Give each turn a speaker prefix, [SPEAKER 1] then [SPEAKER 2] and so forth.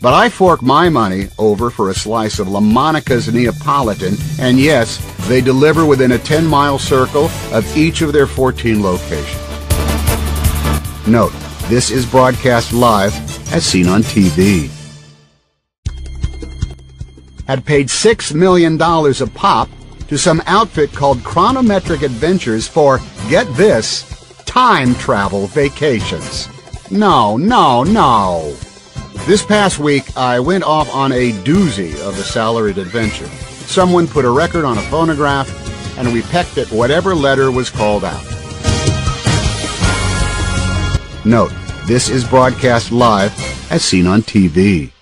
[SPEAKER 1] But I fork my money over for a slice of La Monica's Neapolitan, and yes, they deliver within a 10-mile circle of each of their 14 locations. Note, this is broadcast live as seen on TV. Had paid $6 million a pop to some outfit called Chronometric Adventures for, get this, time travel vacations. No, no, no. This past week, I went off on a doozy of a salaried adventure. Someone put a record on a phonograph, and we pecked at whatever letter was called out. Note, this is broadcast live as seen on TV.